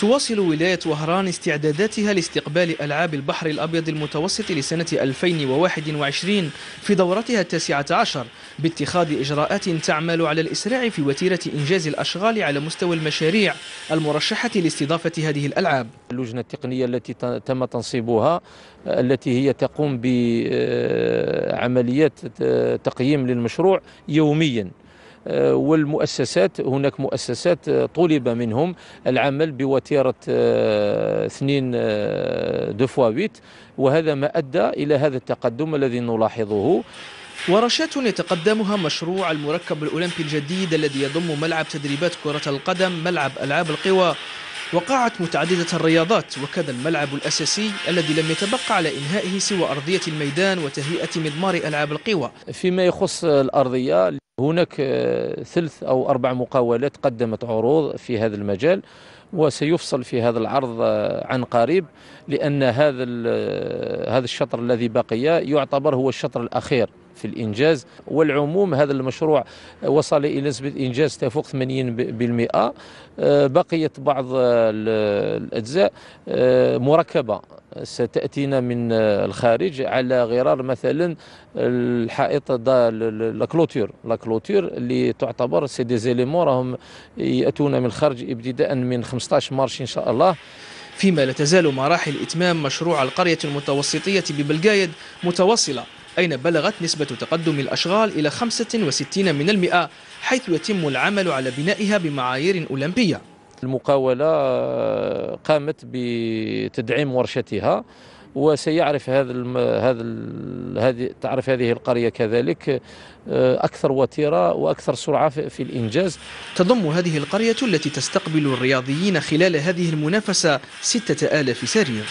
تواصل ولاية وهران استعداداتها لاستقبال ألعاب البحر الأبيض المتوسط لسنة 2021 في دورتها التاسعة عشر باتخاذ إجراءات تعمل على الإسراع في وتيرة إنجاز الأشغال على مستوى المشاريع المرشحة لاستضافة هذه الألعاب. اللجنة التقنية التي تم تنصيبها التي هي تقوم بعمليات تقييم للمشروع يوميا. آه، والمؤسسات هناك مؤسسات آه، طلب منهم العمل بوتيرة آه، اثنين دو فوا وهذا ما أدى إلى هذا التقدم الذي نلاحظه. ورشات يتقدمها مشروع المركب الأولمبي الجديد الذي يضم ملعب تدريبات كرة القدم ملعب ألعاب القوى. وقاعة متعددة الرياضات وكذا الملعب الأساسي الذي لم يتبقى على إنهائه سوى أرضية الميدان وتهيئة مضمار ألعاب القوى. فيما يخص الأرضية هناك آه، ثلث أو أربع مقاولات قدمت عروض في هذا المجال وسيفصل في هذا العرض آه، عن قريب لأن هذا آه، هذا الشطر الذي بقي يعتبر هو الشطر الأخير. في الإنجاز والعموم هذا المشروع وصل إلى نسبة إنجاز تفوق 80% بقيت بعض الأجزاء. مركبة. ستأتينا من الخارج على غرار مثلا الحائط de la clôture la clôture اللي تعتبر c'est des éléments راهم يأتون من الخارج ابتداء من 15 مارس إن شاء الله. فيما لا تزال مراحل إتمام مشروع القرية المتوسطية ببلقايد متواصلة أين بلغت نسبة تقدم الأشغال إلى 65 من المئة حيث يتم العمل على بنائها بمعايير أولمبية. المقاولة آه، قامت بتدعيم ورشتها وسيعرف هذا هذا هذه تعرف هذه القرية كذلك آه، أكثر وتيرة وأكثر سرعة في الإنجاز. تضم هذه القرية التي تستقبل الرياضيين خلال هذه المنافسة ستة آلاف سرير.